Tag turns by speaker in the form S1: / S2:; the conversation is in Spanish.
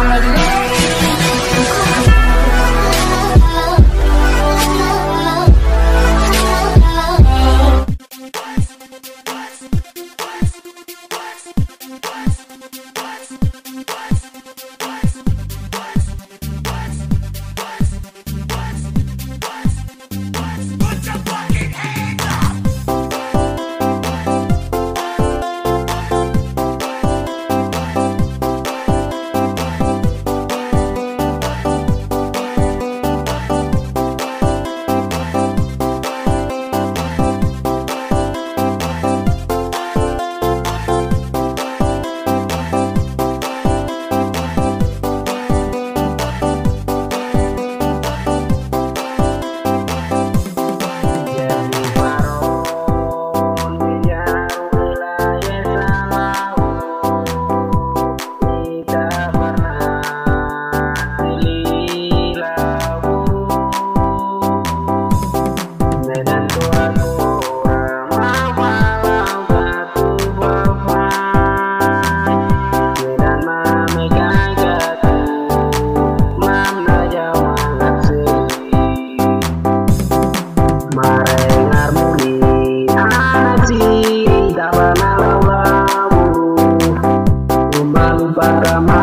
S1: already Copacabana.